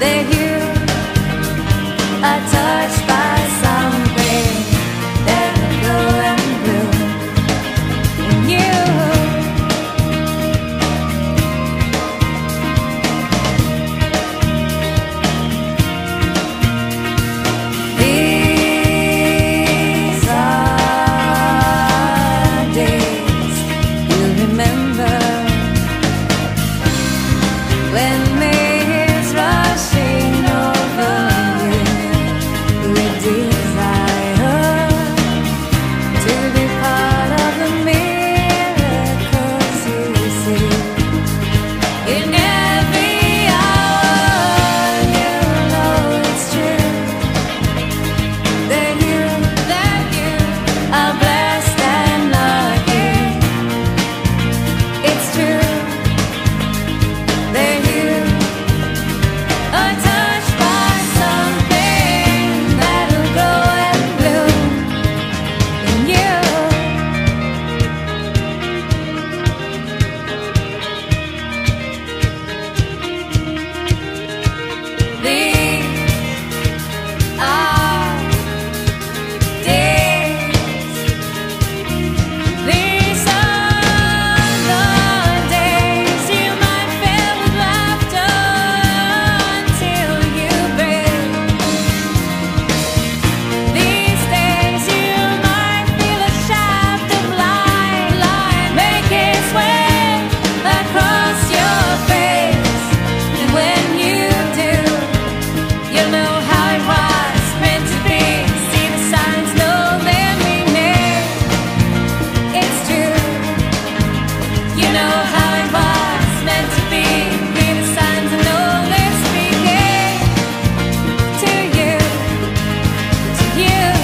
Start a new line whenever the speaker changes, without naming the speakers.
they here